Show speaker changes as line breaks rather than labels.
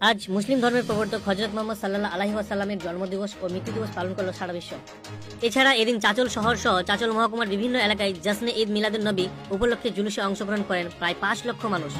আজ মুসলিম ধর্মের প্রবর্তক হজরত মোহাম্মদ সাল্লাহ আলহিহাসাল্লামের জন্মদিবস ও মৃত্যু দিবস পালন করল সারা বিশ্ব। এছাড়া এদিন চাচল শহর সহ চাচল মহকুমার বিভিন্ন এলাকায় জাসনে ঈদ মিলাদুল নবী উপলক্ষে জুলুসে অংশগ্রহণ করেন প্রায় পাঁচ লক্ষ মানুষ।